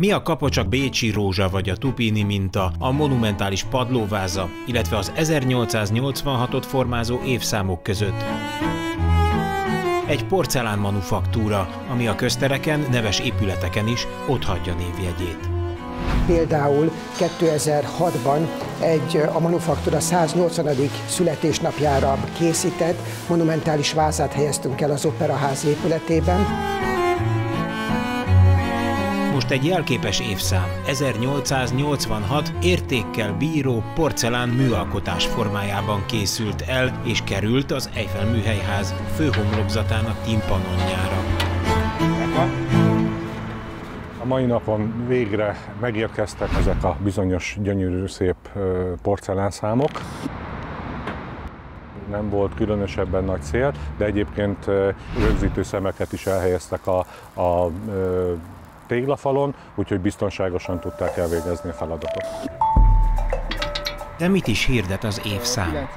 Mi a kapocsak Bécsi rózsa vagy a Tupini minta, a monumentális padlóváza, illetve az 1886-ot formázó évszámok között? Egy porcelán manufaktúra, ami a köztereken, neves épületeken is otthagyja névjegyét. Például 2006-ban egy a manufaktúra 180. születésnapjára készített monumentális vázát helyeztünk el az Operaház épületében. Most egy jelképes évszám, 1886 értékkel bíró porcelán műalkotás formájában készült el és került az Eiffel műhelyház főhomlokzatának timpanonjára. A mai napon végre megérkeztek ezek a bizonyos gyönyörű szép porcelánszámok. Nem volt különösebben nagy cél, de egyébként rögzítő szemeket is elhelyeztek a, a téglafalon, úgyhogy biztonságosan tudták elvégezni a feladatot. De mit is hirdet az évszám?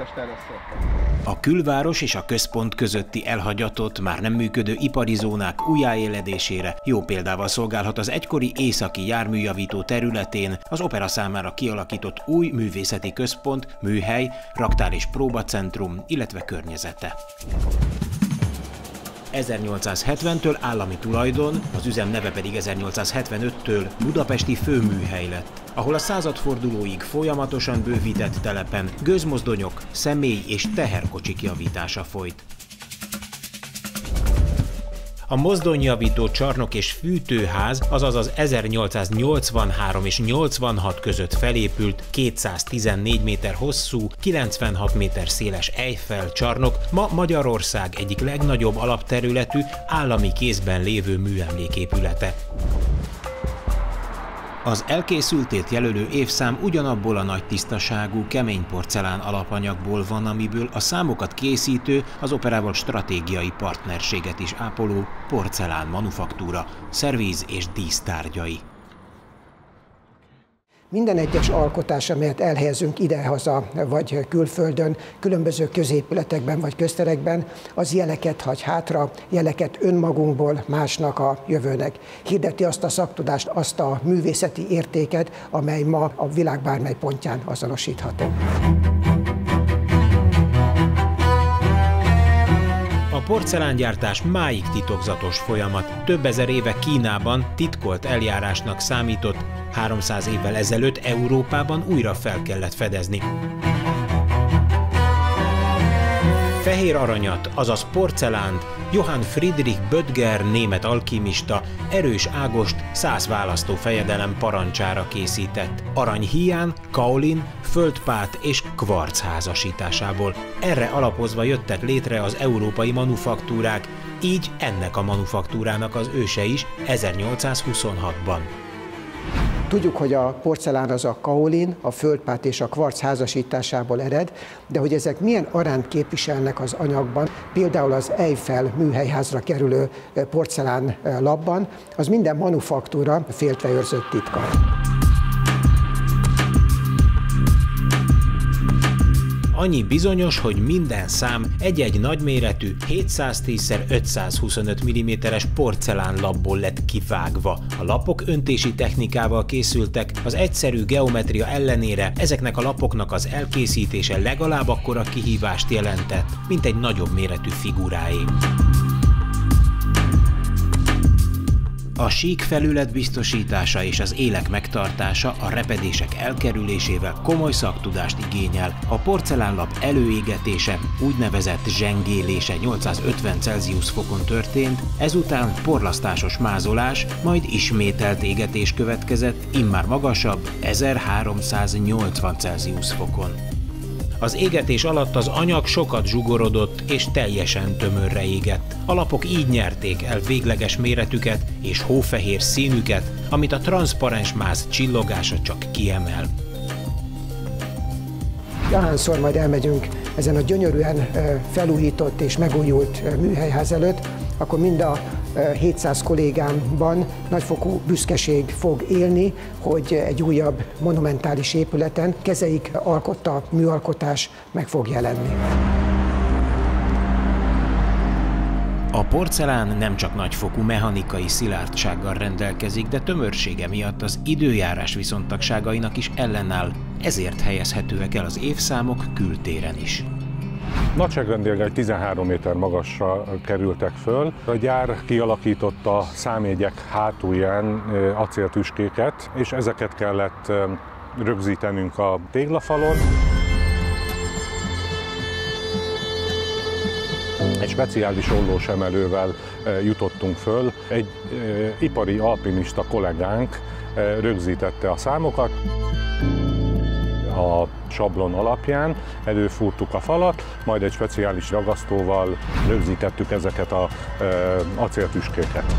A külváros és a központ közötti elhagyatott, már nem működő ipari zónák újjáéledésére jó példával szolgálhat az egykori északi járműjavító területén az opera számára kialakított új művészeti központ, műhely, raktár és próbacentrum, illetve környezete. 1870-től állami tulajdon, az üzem neve pedig 1875-től budapesti főműhely lett, ahol a századfordulóig folyamatosan bővített telepen gőzmozdonyok, személy- és teherkocsik javítása folyt. A mozdonyjavító csarnok és fűtőház, azaz az 1883 és 86 között felépült 214 méter hosszú, 96 méter széles Eiffel csarnok ma Magyarország egyik legnagyobb alapterületű, állami kézben lévő műemléképülete. Az elkészültét jelölő évszám ugyanabból a nagy tisztaságú, kemény porcelán alapanyagból van, amiből a számokat készítő, az operával stratégiai partnerséget is ápoló porcelán manufaktúra, szervíz és dísztárgyai. Minden egyes alkotás, amelyet elhelyezünk idehaza vagy külföldön, különböző középületekben vagy közterekben, az jeleket hagy hátra, jeleket önmagunkból másnak a jövőnek. Hirdeti azt a szaktudást, azt a művészeti értéket, amely ma a világ bármely pontján azonosítható. A porcelángyártás máig titokzatos folyamat. Több ezer éve Kínában titkolt eljárásnak számított, 300 évvel ezelőtt Európában újra fel kellett fedezni. Fehér aranyat, azaz porcelánt Johann Friedrich Böttger német alkimista erős ágost száz választó fejedelem parancsára készített. Arany hián, kaolin, földpát és kvarc házasításából. Erre alapozva jöttek létre az európai manufaktúrák, így ennek a manufaktúrának az őse is 1826-ban. Tudjuk, hogy a porcelán az a kaolin, a földpát és a kvarc házasításából ered, de hogy ezek milyen aránt képviselnek az anyagban, például az Eiffel műhelyházra kerülő porcelán labban, az minden manufaktúra féltve őrzött titka. Annyi bizonyos, hogy minden szám egy-egy nagyméretű 710x525 mm-es porcelán labból lett kivágva. A lapok öntési technikával készültek, az egyszerű geometria ellenére ezeknek a lapoknak az elkészítése legalább akkora kihívást jelentett, mint egy nagyobb méretű figuráé. A sík felület biztosítása és az élek megtartása a repedések elkerülésével komoly szaktudást igényel. A porcelánlap előégetése, úgynevezett zsengélése 850 Celsius fokon történt, ezután porlasztásos mázolás, majd ismételt égetés következett, immár magasabb 1380 Celsius fokon. Az égetés alatt az anyag sokat zsugorodott és teljesen tömörre égett. A lapok így nyerték el végleges méretüket és hófehér színüket, amit a transzparens máz csillogása csak kiemel. Jahánszor majd elmegyünk ezen a gyönyörűen felújított és megújult műhelyház előtt, akkor mind a 700 kollégámban nagyfokú büszkeség fog élni, hogy egy újabb monumentális épületen kezeik alkotta műalkotás meg fog jelenni. A porcelán nem csak nagyfokú mechanikai szilárdsággal rendelkezik, de tömörsége miatt az időjárás viszontagságainak is ellenáll, ezért helyezhetőek el az évszámok kültéren is. Nagyságrendileg 13 méter magasra kerültek föl. A gyár kialakította számjegyek hátulján acéltüskéket, és ezeket kellett rögzítenünk a téglafalon. Egy speciális ollós emelővel jutottunk föl. Egy ipari alpinista kollégánk rögzítette a számokat a sablon alapján, előfúrtuk a falat, majd egy speciális ragasztóval rögzítettük ezeket a acéltüskéket.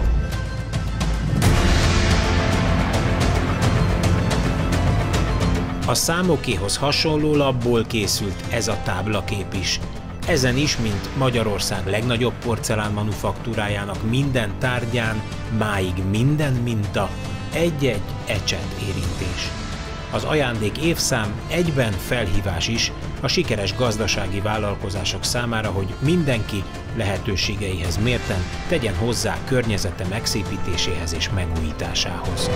A számokéhoz hasonló labból készült ez a táblakép is. Ezen is, mint Magyarország legnagyobb porcelán manufaktúrájának minden tárgyán, máig minden minta, egy-egy ecset érintés. Az ajándék évszám egyben felhívás is a sikeres gazdasági vállalkozások számára, hogy mindenki lehetőségeihez mérten tegyen hozzá környezete megszépítéséhez és megújításához.